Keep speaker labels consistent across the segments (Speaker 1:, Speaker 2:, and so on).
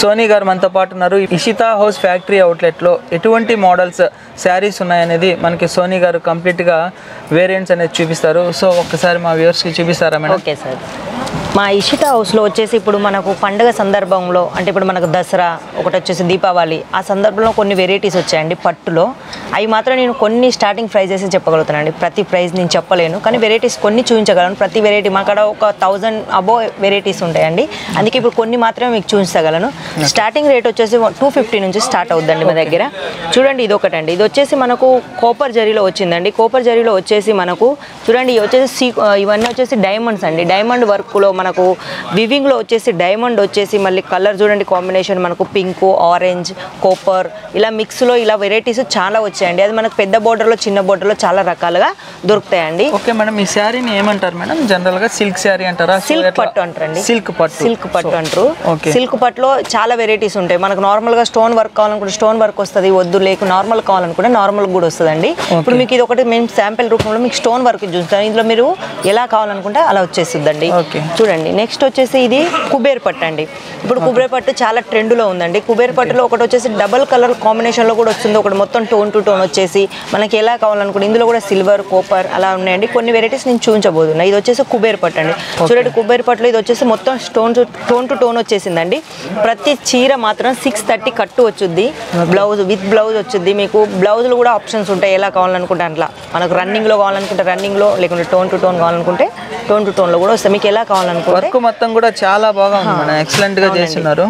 Speaker 1: Sony గారు మనతో పాటు ఉన్నారు. ఇషితా హౌస్ ఫ్యాక్టరీ అవుట్లెట్లో ఎటువంటి మోడల్స్ శారీస్ ఉన్నాయనేది మనకి సోనీ గారు కంప్లీట్గా వేరియంట్స్ అనేది చూపిస్తారు. సో ఒక్కసారి మా వ్యూవర్స్కి చూపిస్తారా మేడం?
Speaker 2: Okay sir. మా ఇషిత హౌస్లో వచ్చేసి ఇప్పుడు మనకు పండగ సందర్భంలో అంటే ఇప్పుడు మనకు దసరా ఒకటి వచ్చేసి దీపావళి ఆ సందర్భంలో కొన్ని వెరైటీస్ వచ్చాయండి పట్టులో. అవి మాత్రం నేను కొన్ని స్టార్టింగ్ ప్రైజెస్ చెప్పగలుగుతానండి ప్రతి ప్రైజ్ నేను చెప్పలేను కానీ వెరైటీస్ కొన్ని చూపించగలను. ప్రతి వెరైటీ మా కాడ ఒక థౌజండ్ అబో వెరైటీస్ ఉంటాయండి. అందుకే ఇప్పుడు కొన్ని మాత్రమే మీకు చూపించగలను. స్టార్టింగ్ రేట్ వచ్చేసి టూ ఫిఫ్టీ నుంచి స్టార్ట్ అవుద్దండి మా దగ్గర. చూడండి ఇది ఒకటండి ఇది వచ్చేసి మనకు కోపర్ జరీలో వచ్చిందండి. కోపర్ జరీలో వచ్చేసి మనకు చూడండి ఇవి వచ్చేసి సీ ఇవన్నీ వచ్చేసి డైమండ్స్ అండి. డైమండ్ వర్క్లో మనకు వివింగ్లో వచ్చేసి డైమండ్ వచ్చేసి మళ్ళీ కలర్ చూడండి కాంబినేషన్ మనకు పింక్ ఆరెంజ్ కోపర్ ఇలా మిక్స్లో ఇలా వెరైటీస్ చాలా వచ్చాయండి. అది మనకు పెద్ద బోర్డర్లో చిన్న బోర్డర్లో చాలా రకాలుగా దొరుకుతాయండి.
Speaker 1: ఓకే మేడం ఈ శారీని ఏమంటారు మేడం జనరల్గా సిల్క్ శారీ అంటారా?
Speaker 2: సిల్క్? పట్టు అంటారండి.
Speaker 1: సిల్క్ పట్టు.
Speaker 2: సిల్క్ పట్టు అంటారు. సిల్క్ పట్టులో చాలా వెరైటీస్ ఉంటాయి. మనకు నార్మల్గా స్టోన్ వర్క్ కావాలనుకుంటే స్టోన్ వర్క్ వస్తుంది వద్దు లేకు నార్మల్ కావాలనుకుంటే నార్మల్ కూడా వస్తుందండి. ఇప్పుడు మీకు ఇది ఒకటి మేము శాంపిల్ రూపంలో మీకు స్టోన్ వర్క్ చూస్తాం ఇందులో మీరు ఎలా కావాలనుకుంటే అలా వచ్చేస్తుందండి.
Speaker 1: ఓకే.
Speaker 2: చూడండి నెక్స్ట్ వచ్చేసి ఇది కుబేర్ పట్టు అండి. ఇప్పుడు కుబేర్ పట్టు చాలా ట్రెండ్లో ఉందండి. కుబేర్ పట్టులో ఒకటి వచ్చేసి డబల్ కలర్ కాంబినేషన్లో కూడా వస్తుంది. ఒకటి మొత్తం టోన్ టు టోన్ వచ్చేసి మనకి ఎలా కావాలనుకుంటే ఇందులో కూడా సిల్వర్ కోపర్ అలా ఉన్నాయండి. కొన్ని వెరైటీస్ నేను చూపించబోతున్నా. ఇది వచ్చేసి కుబేర్ పట్టు అండి. చూడండి కుబేర్ పట్టులో ఇది వచ్చేసి మొత్తం stone to tone to tone వచ్చేసిందండి. ప్రతి చీర మాత్రం సిక్స్ థర్టీ కట్టు వచ్చుద్ది. బ్లౌజ్ విత్ బ్లౌజ్ వచ్చుద్ది. మీకు బ్లౌజులు కూడా ఆప్షన్స్ ఉంటాయి. ఎలా కావాలనుకుంటే అట్లా. మనకు రన్నింగ్లో కావాలనుకుంటే రన్నింగ్లో లేకుంటే టోన్ టు టోన్ కావాలనుకుంటే టోన్ టు టోన్లో కూడా వస్తాయి. మీకు ఎలా కావాలనుకుంటే
Speaker 1: వర్క్ మొత్తం కూడా చాలా బాగా ఉంది మేడం. ఎక్సలెంట్గా చేస్తున్నారు.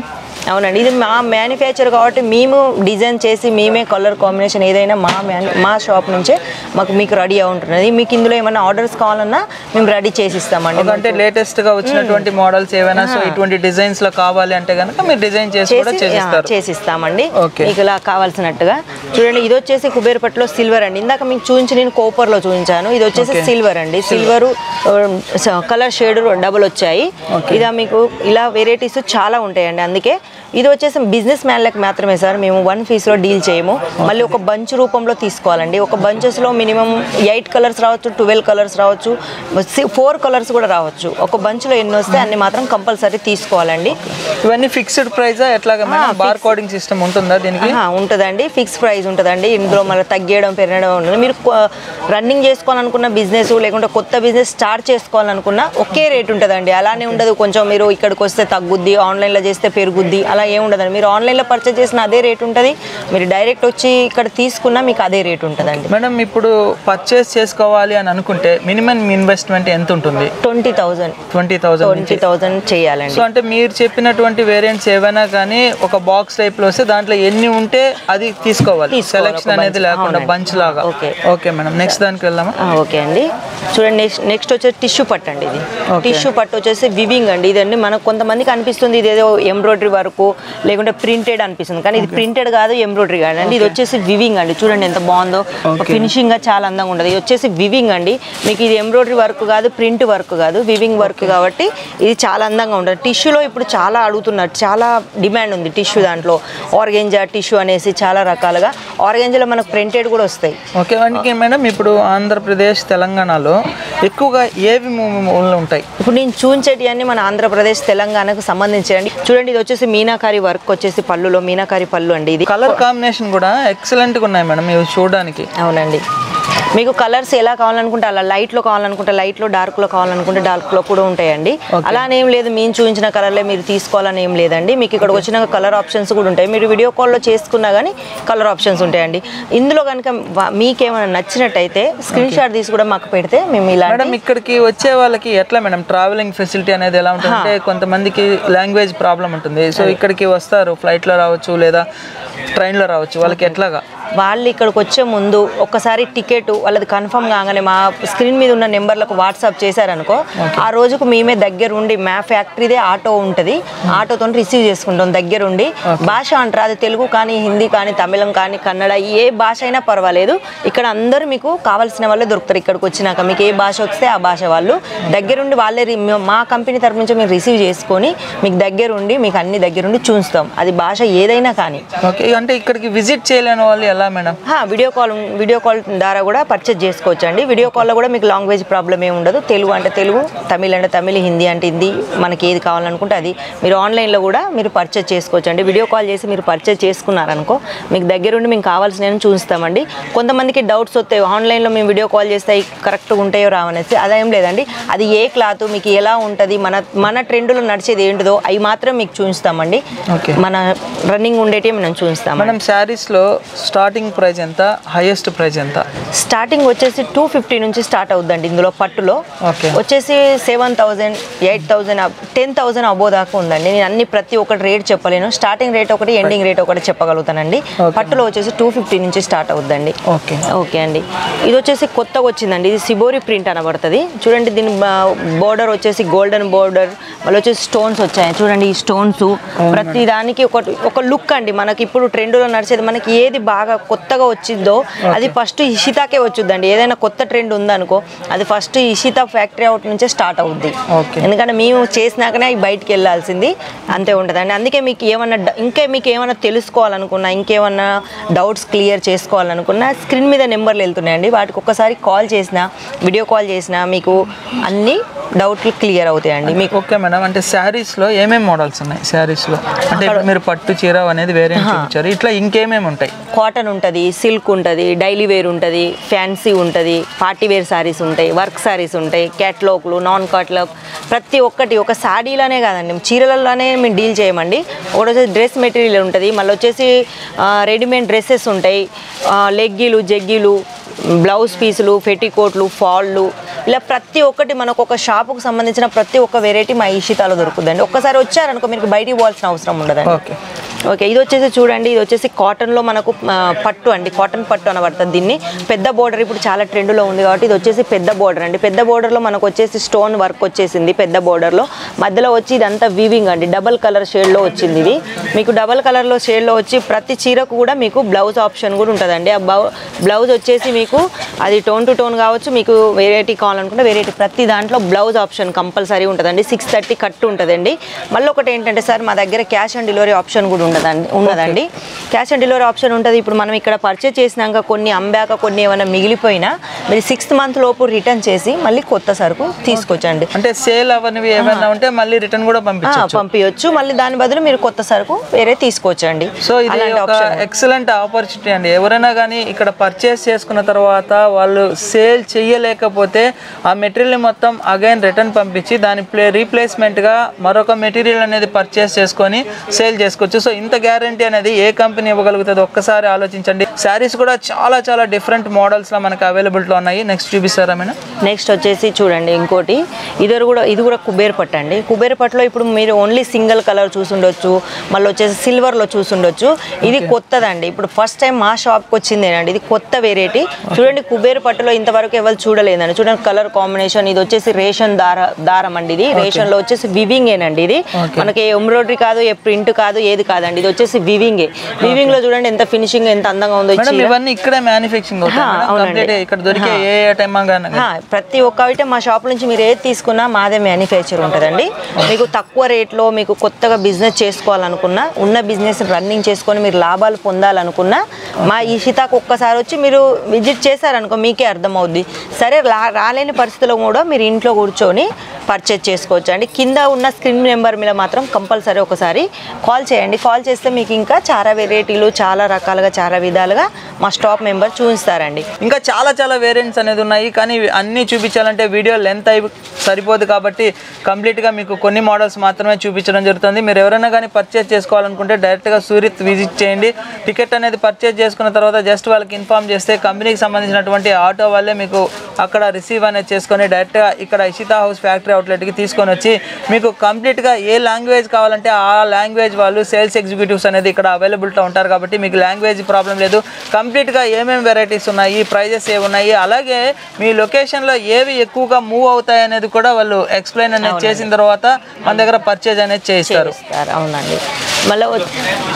Speaker 2: అవునండి. ఇది మా మ్యానుఫ్యాక్చర్ కాబట్టి మేము డిజైన్ చేసి మేమే కలర్ కాంబినేషన్ ఏదైనా మా మ్యాను మా షాప్ నుంచే మాకు మీకు రెడీ అయి ఉంటున్నది. మీకు ఇందులో ఏమైనా ఆర్డర్స్ కావాలన్నా మేము రెడీ చేసి ఇస్తామండి
Speaker 1: అంటే లేటెస్ట్గా వచ్చినటువంటి మోడల్స్ ఏవైనా సో ఇటువంటి డిజైన్స్లో కావాలి అంటే కనుక మీరు డిజైన్ చేసి
Speaker 2: చేసి చేసిస్తామండి.
Speaker 1: Okay.
Speaker 2: మీకు ఇలా కావాల్సినట్టుగా. చూడండి ఇది వచ్చేసి కుబేరపట్లో సిల్వర్ అండి. ఇందాక మీకు చూపించి నేను కోపర్లో చూపించాను. ఇది వచ్చేసి. సిల్వర్ అండి. సిల్వర్ కలర్ షేడ్ డబుల్ వచ్చాయి. ఇదా మీకు ఇలా వెరైటీస్ చాలా ఉంటాయండి. అందుకే ఇది వచ్చేసి బిజినెస్ మ్యాన్లకు మాత్రమే సార్. మేము వన్లో డీల్ చేయము. మళ్ళీ ఒక బంచ్ రూపంలో తీసుకోవాలండి. ఒక bunches లో మినిమం ఎయిట్ కలర్స్ రావచ్చు ట్వెల్వ్ కలర్స్ రావచ్చు ఫోర్ కలర్స్ కూడా రావచ్చు. ఒక బంచ్లో ఎన్ని వస్తే అన్ని మాత్రం కంపల్సరీ తీసుకోవాలండి.
Speaker 1: ఇవన్నీ ఫిక్స్డ్ ప్రైస్ ఎట్లాగా బార్ కోడింగ్ సిస్టమ్ ఉంటుందా దీనికి?
Speaker 2: ఉంటుందండి. ఫిక్స్ ప్రైస్ ఉంటుందండి. ఇందులో మళ్ళీ తగ్గేయడం పెరగడం ఉంటుంది. మీరు రన్నింగ్ చేసుకోవాలనుకున్న బిజినెస్ లేకుంటే కొత్త బిజినెస్ స్టార్ట్ చేసుకోవాలనుకున్న ఒకే రేట్ ఉంటుందండి. అలానే ఉండదు. కొంచెం మీరు ఇక్కడికి వస్తే తగ్గుద్ది ఆన్లైన్లో చేస్తే పెరుగుద్ది అలా ఏం ఉండదండి మీరు ఆన్లైన్లో పర్చేస్ చేసిన అదే రేట్ ఉంటుంది. మీరు డైరెక్ట్ వచ్చి ఇక్కడ తీసుకున్నా మీకు అదే రేట్ ఉంటుందండి.
Speaker 1: మేడం ఇప్పుడు పర్చేస్ చేసుకోవాలి అని అనుకుంటే మినిమం ఇన్వెస్ట్మెంట్ ఎంత ఉంటుంది?
Speaker 2: Twenty thousand
Speaker 1: twenty thousand
Speaker 2: twenty thousand చేయాలండి.
Speaker 1: సో అంటే మీరు చెప్పినటువంటి వేరియంట్స్ ఏవైనా కానీ ఒక బాక్స్ టైప్లో వస్తే దాంట్లో ఎన్ని ఉంటే అది తీసుకోవాలి. సెలెక్షన్ అనేది. లేకుండా. బంచ్ లాగా.
Speaker 2: ఓకే.
Speaker 1: ఓకే మేడం నెక్స్ట్ దానికి వెళ్దామా?
Speaker 2: ఓకే అండి. చూడండి నెక్స్ట్ నెక్స్ట్ వచ్చేసి టిష్యూ పట్టు అండి ఇది. టిష్యూ పట్టు వచ్చేసి వివింగ్ అండి. ఇదండి మనకు కొంతమందికి అనిపిస్తుంది ఇదేదో ఎంబ్రాయిడరీ వర్క్ లేకుంటే ప్రింటెడ్ అనిపిస్తుంది. కానీ ఇది ప్రింటెడ్ కాదు ఎంబ్రాయిడరీ కాదు. అండి ఇది వచ్చేసి వివింగ్ అండి. చూడండి ఎంత బాగుందో. ఫినిషింగ్గా చాలా అందంగా ఉంటుంది. ఇది వచ్చేసి వివింగ్ అండి. మీకు ఇది ఎంబ్రాయిడరీ వర్క్ కాదు ప్రింట్ వర్క్ కాదు. వివింగ్ వర్క్ కాబట్టి ఇది చాలా అందంగా ఉంటుంది. టిష్యూలో ఇప్పుడు చాలా అడుగుతున్నారు. చాలా డిమాండ్ ఉంది టిష్యూ దాంట్లో. ఆర్గెంజా టిష్యూ అనేసి చాలా రకాలుగా. ఆర్గెంజాలో మనకు ప్రింటెడ్ కూడా వస్తాయి.
Speaker 1: ఓకే అందుకే మేడం ఇప్పుడు ఆంధ్రప్రదేశ్ తెలంగాణలో ఎక్కువగా ఏవి ఉంటాయి?
Speaker 2: ఇప్పుడు నేను చూంచేటి అన్ని మన ఆంధ్రప్రదేశ్ తెలంగాణకు సంబంధించి చూడండి ఇది వచ్చేసి మీనాకారి వర్క్ వచ్చేసి పళ్ళులో మీనాకారి పళ్ళు అండి ఇది.
Speaker 1: కలర్ కాంబినేషన్ కూడా ఎక్సలెంట్గా ఉన్నాయి మేడం ఇవి చూడడానికి.
Speaker 2: అవునండి. మీకు కలర్స్ ఎలా కావాలనుకుంటే అలా లైట్లో కావాలనుకుంటే లైట్లో డార్క్లో కావాలనుకుంటే డార్క్లో కూడా ఉంటాయండి. అలానే ఏం లేదు మేము చూపించిన కలర్లే మీరు తీసుకోవాలని ఏం లేదండి. మీకు ఇక్కడికి వచ్చినాక కలర్ ఆప్షన్స్ కూడా ఉంటాయి. మీరు వీడియో కాల్లో చేసుకున్నా కానీ కలర్ ఆప్షన్స్ ఉంటాయండి. ఇందులో కనుక మీకేమైనా నచ్చినట్టయితే స్క్రీన్ షాట్ తీసి కూడా మాకు పెడితే మేము ఇలా
Speaker 1: మేడం ఇక్కడికి వచ్చే వాళ్ళకి ఎట్లా మేడం ట్రావెలింగ్ ఫెసిలిటీ అనేది ఎలా ఉంటుంది? అంటే కొంతమందికి లాంగ్వేజ్ ప్రాబ్లం ఉంటుంది. సో ఇక్కడికి వస్తారు ఫ్లైట్లో రావచ్చు లేదా ట్రైన్లో రావచ్చు. వాళ్ళకి ఎట్లాగా?
Speaker 2: వాళ్ళు ఇక్కడికి వచ్చే ముందు ఒక్కసారి టికెట్ వాళ్ళది కన్ఫర్మ్ కాగానే మా స్క్రీన్ మీద ఉన్న నెంబర్లకు వాట్సాప్ చేశారనుకో ఆ రోజుకు మేమే దగ్గరుండి మా ఫ్యాక్టరీదే ఆటో ఉంటుంది. ఆటోతో రిసీవ్ చేసుకుంటాం దగ్గరుండి. భాష అంటారు అది తెలుగు కానీ హిందీ కానీ తమిళం కానీ కన్నడ ఏ భాష అయినా పర్వాలేదు. ఇక్కడ అందరూ మీకు కావాల్సిన వాళ్ళే దొరుకుతారు. ఇక్కడికి వచ్చినాక మీకు ఏ భాష వస్తే ఆ భాష వాళ్ళు దగ్గరుండి వాళ్ళే మా కంపెనీ తరపు నుంచి మీరు రిసీవ్ చేసుకొని మీకు దగ్గరుండి మీకు అన్ని దగ్గరుండి చూస్తాం. అది భాష ఏదైనా కానీ.
Speaker 1: ఓకే అంటే ఇక్కడికి విజిట్ చేయలేని వాళ్ళు ఎలా ఎలా madam?
Speaker 2: Video call video call ద్వారా కూడా పర్చేజ్ చేసుకోవచ్చు అండి వీడియో కాల్లో కూడా మీకు లాంగ్వేజ్ ప్రాబ్లం ఏమి ఉండదు. తెలుగు అంటే తెలుగు తమిళ్ అంటే తమిళ్ హిందీ అంటే హిందీ మనకి ఏది కావాలనుకుంటే అది. మీరు ఆన్లైన్లో కూడా మీరు పర్చేజ్ చేసుకోవచ్చు అండి వీడియో కాల్ చేసి మీరు పర్చేజ్ చేసుకున్నారనుకో మీకు దగ్గరుండి మేము కావాల్సిన చూస్తామండి. కొంతమందికి డౌట్స్ వస్తాయి ఆన్లైన్లో మేము వీడియో కాల్ చేస్తే కరెక్ట్గా ఉంటాయో రావనేసి అదేం లేదండి. అది ఏ క్లాత్ మీకు ఎలా ఉంటుంది మన మన ట్రెండ్లో నడిచేది ఏంటిదో అవి మాత్రం మీకు చూపిస్తామండి.
Speaker 1: ఓకే
Speaker 2: మన రన్నింగ్ ఉండేటివి మనం చూపిస్తాం
Speaker 1: మేడం శారీస్లో స్టార్టింగ్ ప్రైస్ ఎంత? హైయెస్ట్ ప్రైస్ ఎంత?
Speaker 2: స్టార్టింగ్ వచ్చేసి టూ ఫిఫ్టీ నుంచి స్టార్ట్ అవుద్దండి ఇందులో పట్టులో.
Speaker 1: ఓకే.
Speaker 2: వచ్చేసి seven thousand eight thousand ten thousand అబో దాకా ఉందండి. నేను అన్ని ప్రతి ఒక్కటి రేట్ చెప్పలేను. స్టార్టింగ్ రేట్ ఒకటి ఎండింగ్ రేట్ ఒకటి చెప్పగలుగుతానండి. పట్టులో వచ్చేసి టూ ఫిఫ్టీ నుంచి స్టార్ట్ అవుద్దండి.
Speaker 1: ఓకే.
Speaker 2: ఓకే అండి. ఇది వచ్చేసి కొత్తగా వచ్చిందండి. ఇది సిబోరి ప్రింట్ అనబడుతుంది. చూడండి దీని బోర్డర్ వచ్చేసి గోల్డెన్ బోర్డర్ మళ్ళీ వచ్చేసి స్టోన్స్ వచ్చాయి. చూడండి ఈ స్టోన్స్ ప్రతి దానికి ఒక ఒక లుక్ అండి. మనకి ఇప్పుడు ట్రెండ్లో నడిచేది మనకి ఏది బాగా కొత్తగా వచ్చిందో అది ఫస్ట్ ఇషితాకే వచ్చుద్దండి. ఏదైనా కొత్త ట్రెండ్ ఉందనుకో అది ఫస్ట్ ఇషితా ఫ్యాక్టరీ అవుట్ నుంచే స్టార్ట్ అవుద్ది. ఎందుకంటే మేము చేసినాకనే అవి బయటికి వెళ్ళాల్సింది అంతే ఉంటుందండి. అందుకే మీకు ఏమన్నా ఇంకా మీకు ఏమైనా తెలుసుకోవాలనుకున్నా ఇంకేమన్నా డౌట్స్ క్లియర్ చేసుకోవాలనుకున్నా స్క్రీన్ మీద నెంబర్లు వెళ్తున్నాయండి. వాటికి ఒక్కసారి కాల్ చేసినా వీడియో కాల్ చేసినా మీకు అన్ని డౌట్లు క్లియర్ అవుతాయండి. మీకు
Speaker 1: ఓకే మేడం. అంటే శారీస్లో ఏమేమి మోడల్స్ ఉన్నాయి? శారీస్లో అంటే మీరు పట్టు చీర అనేది వేరే చూపించారు. ఇట్లా ఇంకేమేమి ఉంటాయి?
Speaker 2: కాటన్ ఉంటుంది సిల్క్ ఉంటుంది డైలీ వేర్ ఉంటుంది ఫ్యాన్సీ ఉంటుంది పార్టీ వేర్ సారీస్ ఉంటాయి వర్క్ సారీస్ ఉంటాయి క్యాట్లాగ్లు నాన్ క్యాట్లాగ్ ప్రతి ఒక్కటి ఒక సాడీలోనే కాదండి చీరలలోనే మేము డీల్ చేయమండి. ఒకటి వచ్చేసి డ్రెస్ మెటీరియల్ ఉంటుంది మళ్ళీ వచ్చేసి రెడీమేడ్ డ్రెస్సెస్ ఉంటాయి లెగ్గీలు జగ్గీలు బ్లౌజ్ పీసులు ఫెటికోట్లు ఫాళ్ళు ఇలా ప్రతి ఒక్కటి మనకు ఒక షాపుకు సంబంధించిన ప్రతి ఒక్క వెరైటీ మా ఈషితాలో దొరుకుతుందండి. ఒక్కసారి వచ్చారనుకో మీకు బయటికి పోవాల్సిన అవసరం ఉండదండి.
Speaker 1: ఓకే
Speaker 2: ఇది వచ్చేసి చూడండి ఇది వచ్చేసి కాటన్లో మనకు పట్టు అండి కాటన్ పట్టు అనబడుతుంది దీన్ని. పెద్ద బోర్డర్ ఇప్పుడు చాలా ట్రెండ్లో ఉంది కాబట్టి ఇది వచ్చేసి పెద్ద బోర్డర్ అండి. పెద్ద బోర్డర్లో మనకు వచ్చేసి స్టోన్ వర్క్ వచ్చేసింది పెద్ద బోర్డర్లో మధ్యలో వచ్చి ఇదంతా వీవింగ్ అండి. డబల్ కలర్ షేడ్లో వచ్చింది ఇది. మీకు డబల్ కలర్లో షేడ్లో వచ్చి ప్రతి చీరకు కూడా మీకు బ్లౌజ్ ఆప్షన్ కూడా ఉంటుందండి. ఆ బ్లౌజ్ వచ్చేసి మీకు అది టోన్ టు టోన్ కావచ్చు మీకు వెరైటీ కావాలనుకుంటే వెరైటీ ప్రతి దాంట్లో బ్లౌజ్ ఆప్షన్ కంపల్సరీ ఉంటుందండి. సిక్స్ థర్టీ కట్ ఉంటుందండి. మళ్ళీ ఒకటి ఏంటంటే సార్ మా దగ్గర క్యాష్ ఆన్ డెలివరీ ఆప్షన్ కూడా ఉండదండి ఉన్నదండి క్యాష్ ఆన్ డెలివరీ ఆప్షన్ ఉంటుంది. ఇప్పుడు మనం ఇక్కడ పర్చేజ్ చేసినాక కొన్ని అంబాక కొన్ని ఏమైనా మిగిలిపోయినా మీరు సిక్స్త్ మంత్ లోపు రిటర్న్ చేసి మళ్ళీ కొత్త సరుకు తీసుకొచ్చండి.
Speaker 1: అంటే సేల్ అవనివి ఏమైనా ఉంటే మళ్ళీ రిటర్న్ కూడా పంపించవచ్చు
Speaker 2: పంపించవచ్చు మళ్ళీ దాని బదులు మీరు కొత్త సరుకు వేరే తీసుకోవచ్చండి.
Speaker 1: సో ఇది ఒక ఎక్సలెంట్ ఆపర్చునిటీ అండి. ఎవరైనా కానీ ఇక్కడ పర్చేస్ చేసుకున్న తర్వాత వాళ్ళు సేల్ చేయలేకపోతే ఆ మెటీరియల్ మొత్తం అగైన్ రిటర్న్ పంపించి దాని ప్లే రీప్లేస్మెంట్గా మరొక మెటీరియల్ అనేది పర్చేస్ చేసుకొని సేల్ చేసుకోవచ్చు. సో ఇంత గ్యారంటీ అనేది ఏ కంపెనీ ఇవ్వగలుగుతుంది ఒక్కసారి ఆలోచించండి. శారీస్ కూడా చాలా చాలా డిఫరెంట్ మోడల్స్లో మనకు అవైలబిలిటీలో ఉన్నాయి. నెక్స్ట్ చూపిస్తారా మేడం?
Speaker 2: నెక్స్ట్ వచ్చేసి చూడండి ఇంకోటి. ఇది కూడా ఇది కూడా కుబేర్ పట్టు అండి. కుబేర్ పట్టులో ఇప్పుడు మీరు ఓన్లీ సింగిల్ కలర్ చూసుండొచ్చు మళ్ళీ వచ్చేసి సిల్వర్లో చూసుండొచ్చు. ఇది కొత్తదండి. ఇప్పుడు ఫస్ట్ టైం మా షాప్కి వచ్చిందేనండి. ఇది కొత్త వెరైటీ చూడండి కుబేర్ పట్టులో ఇంతవరకు ఎవరు చూడలేదండి. చూడండి కలర్ కాంబినేషన్ ఇది వచ్చేసి రేషన్ దార దారం అండి ఇది. రేషన్లో వచ్చేసి వివింగ్ ఏనండి ఇది. మనకి ఎంబ్రాయిడరీ కాదు ఏ ప్రింట్ కాదు ఏది కాదండి. ఇది వచ్చేసి వివింగే వివింగ్లో చూడండి ఎంత ఫినిషింగ్ ఎంత అందంగా ఉందో.
Speaker 1: ఇవన్నీ ఇక్కడే మ్యానుఫ్యాక్చరింగ్ ఇక్కడ దొరికే ఏ
Speaker 2: ప్రతి ఒక్క ఐటమ్ మా షాప్ నుంచి మీరు ఏది తీసుకున్నా మాదే మ్యానుఫ్యాక్చర్ ఉంటుందండి. మీకు తక్కువ రేట్లో మీకు కొత్తగా బిజినెస్ చేసుకోవాలనుకున్నా ఉన్న బిజినెస్ రన్నింగ్ చేసుకొని మీరు లాభాలు పొందాలనుకున్నా మా ఈ షితాకు ఒక్కసారి వచ్చి మీరు విజిట్ చేశారనుకో మీకే అర్థమవుద్ది. సరే రా రాలేని పరిస్థితుల్లో కూడా మీరు ఇంట్లో కూర్చొని పర్చేజ్ చేసుకోవచ్చు. అండి కింద ఉన్న స్క్రీన్ నెంబర్ మీద మాత్రం కంపల్సరీ ఒకసారి కాల్ చేయండి. కాల్ చేస్తే మీకు ఇంకా చాలా వెరైటీలు చాలా రకాలుగా చాలా విధాలుగా మా స్టాప్ మెంబర్ చూపిస్తారండి.
Speaker 1: ఇంకా చాలా చాలా వేరియంట్స్ అనేది ఉన్నాయి. కానీ అన్నీ చూపించాలంటే వీడియో లెంత్ అయి సరిపోదు కాబట్టి కంప్లీట్గా మీకు కొన్ని మోడల్స్ మాత్రమే చూపించడం జరుగుతుంది. మీరు ఎవరైనా కానీ పర్చేజ్ చేసుకోవాలనుకుంటే డైరెక్ట్గా సూరిత్ విజిట్ చేయండి. టికెట్ అనేది పర్చేజ్ చేసుకున్న తర్వాత జస్ట్ వాళ్ళకి ఇన్ఫామ్ చేస్తే కంపెనీకి సంబంధించినటువంటి ఆటో వాళ్ళే మీకు అక్కడ రిసీవ్ అనేది చేసుకొని డైరెక్ట్గా ఇక్కడ ఇషితా హౌస్ ఫ్యాక్టరీ అవుట్లెట్కి తీసుకొని వచ్చి మీకు కంప్లీట్గా ఏ లాంగ్వేజ్ కావాలంటే ఆ లాంగ్వేజ్ వాళ్ళు సేల్స్ ఎగ్జిక్యూటివ్స్ అనేది ఇక్కడ అవైలబిలిటీ ఉంటారు కాబట్టి మీకు లాంగ్వేజ్ ప్రాబ్లం లేదు. కంప్లీట్గా ఏమేమి వెరైటీస్ ఉన్నాయి ప్రైజెస్ ఏవి ఉన్నాయి అలాగే మీ లొకేషన్లో ఏవి ఎక్కువగా మూవ్ అవుతాయి అనేది కూడా వాళ్ళు ఎక్స్ప్లెయిన్ అనేది చేసిన తర్వాత మన దగ్గర పర్చేజ్ అనేది
Speaker 2: చేస్తారు అవునండి. మళ్ళీ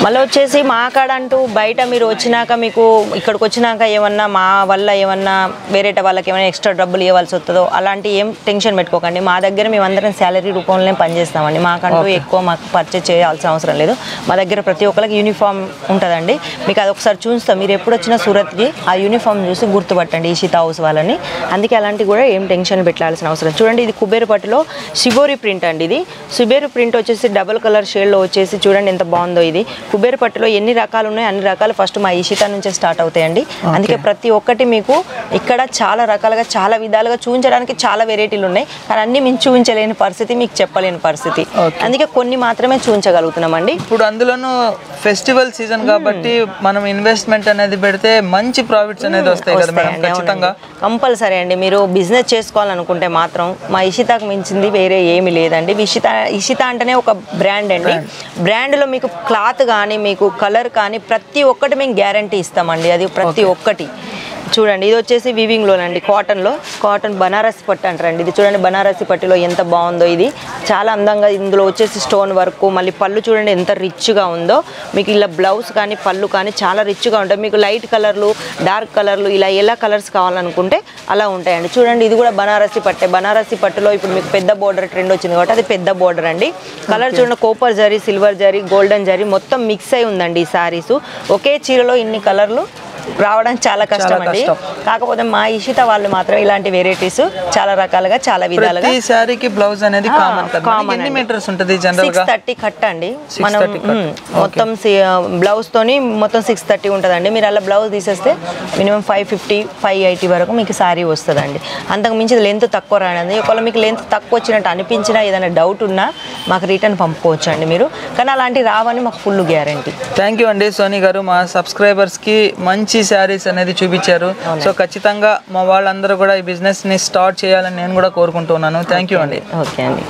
Speaker 2: మళ్ళీ వచ్చేసి మా కాడ అంటూ బయట మీరు వచ్చినాక మీకు ఇక్కడికి వచ్చినాక ఏమన్నా మా వల్ల ఏమన్నా వేరే వాళ్ళకి ఏమైనా ఎక్స్ట్రా డబ్బులు ఇవ్వాల్సి వస్తుందో అలాంటి ఏం టెన్షన్ పెట్టుకోకండి. మా దగ్గర మేము అందరం శాలరీ రూపంలోనే పనిచేస్తామండి. మాకంటూ ఎక్కువ మాకు పర్చేజ్ చేయాల్సిన అవసరం లేదు. మా దగ్గర ప్రతి ఒక్కరికి యూనిఫామ్ ఉంటుందండి. మీకు అది ఒకసారి చూస్తాం. మీరు ఎప్పుడు వచ్చినా సూరత్కి ఆ యూనిఫామ్ చూసి గుర్తుపట్టండి ఈషిత హౌస్ వాళ్ళని. అందుకే అలాంటివి కూడా ఏం టెన్షన్ పెట్టాల్సిన అవసరం చూడండి ఇది కుబేరుపట్టులో శిబోరి ప్రింట్ అండి ఇది. శిబేరు ప్రింట్ వచ్చేసి డబుల్ కలర్ షేడ్లో వచ్చేసి చూడండి ఎంత బాగుందో ఇది. కుబేరుపట్టులో ఎన్ని రకాలు ఉన్నాయో అన్ని రకాలు ఫస్ట్ మా ఈషిత నుంచే స్టార్ట్ అవుతాయండి. అందుకే ప్రతి ఒక్కటి మీకు ఇక్కడ చాలా రకాలుగా చాలా విధాలుగా చూపించడానికి చాలా వెరైటీలు ఉన్నాయి. కానీ అన్ని మేము చూపించలేని పరిస్థితి మీకు చెప్పలేని పరిస్థితి. అందుకే కొన్ని మాత్రమే చూపించగలుగుతున్నామండి
Speaker 1: ఇప్పుడు అందులోనూ ఫెస్టివల్ సీజన్ కాబట్టి మనం ఇన్వెస్ట్మెంట్ అనేది పెడితే మంచి ప్రాఫిట్స్ అనేది వస్తాయి కదా మేడం
Speaker 2: వస్తాయండి,
Speaker 1: ఖచ్చితంగా.
Speaker 2: అవునండి. కంపల్సరీ అండి. మీరు బిజినెస్ చేసుకోవాలనుకుంటే మాత్రం మా ఇషితాకు మించింది వేరే ఏమీ లేదండి. ఇషిత ఇషిత అంటేనే ఒక బ్రాండ్ అండి. బ్రాండ్లో మీకు క్లాత్ కానీ మీకు కలర్ కానీ ప్రతి ఒక్కటి మేము గ్యారంటీ ఇస్తామండి. అది ప్రతి ఒక్కటి. చూడండి ఇది వచ్చేసి వీవింగ్లోనండి కాటన్లో కాటన్ బనారసి పట్టు అంటారండి. ఇది చూడండి బనారసి పట్టులో ఎంత బాగుందో ఇది. చాలా అందంగా ఇందులో వచ్చేసి స్టోన్ వర్క్ మళ్ళీ పళ్ళు చూడండి ఎంత రిచ్గా ఉందో. మీకు ఇలా బ్లౌజ్ కానీ పళ్ళు కానీ చాలా రిచ్గా ఉంటాయి. మీకు లైట్ కలర్లు డార్క్ కలర్లు ఇలా ఎలా కలర్స్ కావాలనుకుంటే అలా ఉంటాయండి. చూడండి ఇది కూడా బనారసి పట్టే. బనారసి పట్టులో ఇప్పుడు మీకు పెద్ద బోర్డర్ ట్రెండ్ వచ్చింది కాబట్టి అది పెద్ద బోర్డర్ అండి. కలర్ చూడండి copper zari silver zari golden zari మొత్తం మిక్స్ అయి ఉందండి ఈ సారీస్ ఒకే చీరలో ఇన్ని కలర్లు రావడం చాలా కష్టం అండి. కాకపోతే మా ఇషిత వాళ్ళు మాత్రం ఇలాంటి వెరైటీస్ చాలా రకాలుగా చాలా విధాలుగా
Speaker 1: శారీకి బ్లౌజ్ అనేది కామన్ ఎన్ని. మీటర్స్ ఉంటుంది జనరల్
Speaker 2: సిక్స్ థర్టీ కట్ అండి. మనం
Speaker 1: 630 cut.
Speaker 2: మ్, మొత్తం బ్లౌజ్ తోని మొత్తం సిక్స్ థర్టీ ఉంటుందండి. మీరు అలా బ్లౌజ్ తీసేస్తే minimum five fifty five eighty వరకు మీకు సారీ వస్తుందండి. అంతకు మించి లెంత్ తక్కువ రానండి. ఒకవేళ మీకు లెంత్ తక్కువ వచ్చినట్టు అనిపించినా ఏదైనా డౌట్ ఉన్నా మాకు రిటర్న్ పంపుకోవచ్చు అండి మీరు. కానీ అలాంటి రావని మాకు ఫుల్ గ్యారంటీ
Speaker 1: థ్యాంక్ యూ అండి సోనీ గారు. మా సబ్స్క్రైబర్స్కి మంచి శారీస్ అనేది చూపించారు. సో ఖచ్చితంగా మా వాళ్ళందరూ కూడా ఈ బిజినెస్ని స్టార్ట్ చేయాలని నేను కూడా కోరుకుంటున్నాను. థ్యాంక్ యూ అండి.
Speaker 2: ఓకే అండి.